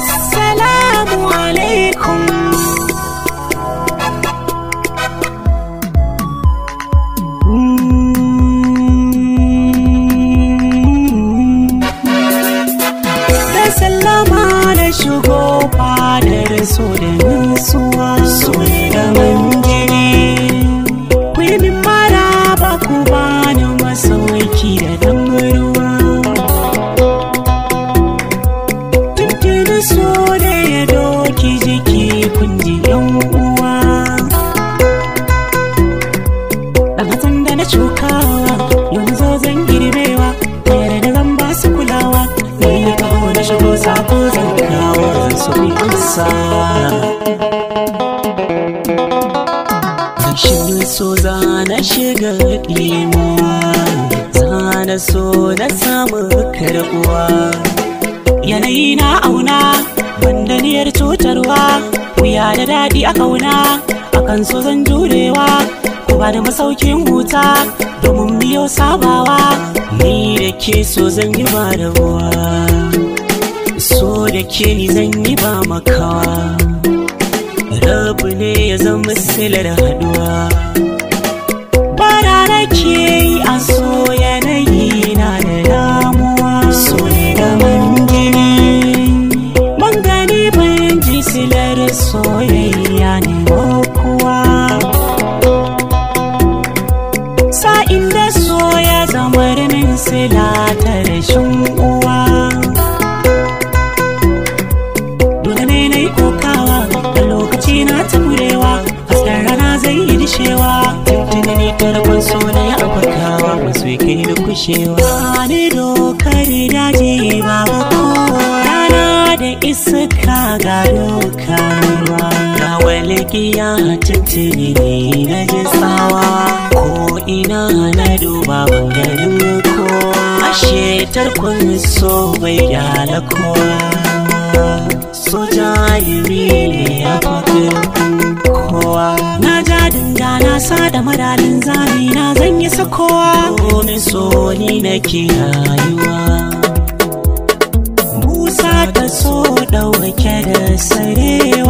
assalamu alaikum. Da sallama da shigo fadar so da nutsuwa so da manjini doki jiki kun ji yan uwa. Ɗan da na shukawa yanzu zan girbewa Yare da zan ba su kulawa. Ni na kawo na shigo sako zan kawo so yi amsa. Rashin so na shiga ɗimuwa Za so na samu karɓuwa. Yanayi na auna banda niyyar cutarwa Wuya da daɗi a ƙauna akan so zan jurewa Ku ba da masaukin huta domin biyo sabawa Ni da ke so zan yi ba da ruwa So da ke ni zan yi ba makawa. Rabu ne ya zama silar haɗuwa Bara nake yi a so soyayya ne ba kuwa? Sa'in da so ya zama sila ta rashin uwa. Dole na yi kokawa da lokaci na ta murewa Hasken rana zai yi dishewa. Tuntuni ne tarkon so na ya afakawa Masu kai da kushewa. Ni dokar daji da iska ga dokarwa Na walƙiya tuntuni ne na ji tsawa. Ko ina na duba ban ganin kowa. Ashe tarkon so bai gyala kowa so jariri ne ya fi kowa. Na ja dinga na sa da madalin zami na zan yi sakowa. Domin so ni nake rayuwa. Ɗauke da sarewa.